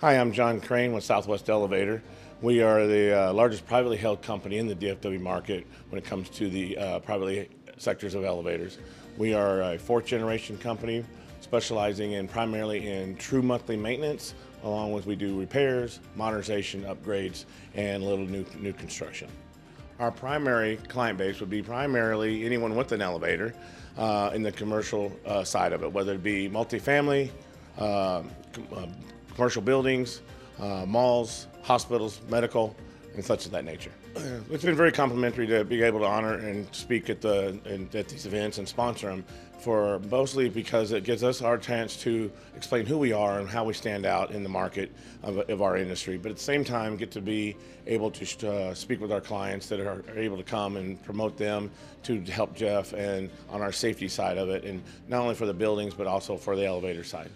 Hi, I'm John Crane with Southwest Elevator. We are the uh, largest privately held company in the DFW market when it comes to the uh, privately sectors of elevators. We are a fourth generation company specializing in primarily in true monthly maintenance, along with we do repairs, modernization, upgrades, and a little new, new construction. Our primary client base would be primarily anyone with an elevator uh, in the commercial uh, side of it, whether it be multifamily, uh, uh, commercial buildings, uh, malls, hospitals, medical, and such of that nature. It's been very complimentary to be able to honor and speak at the in, at these events and sponsor them for mostly because it gives us our chance to explain who we are and how we stand out in the market of, of our industry. But at the same time, get to be able to uh, speak with our clients that are, are able to come and promote them to help Jeff and on our safety side of it, and not only for the buildings but also for the elevator side.